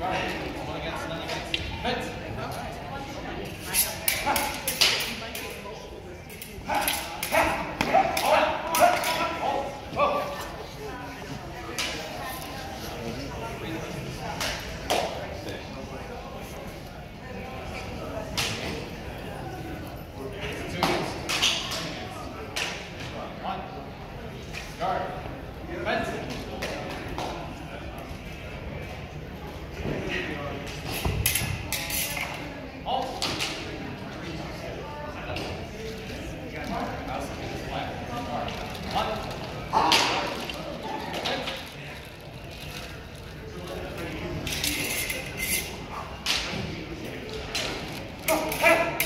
Right. Oh, hey!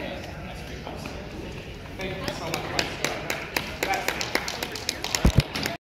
Yes.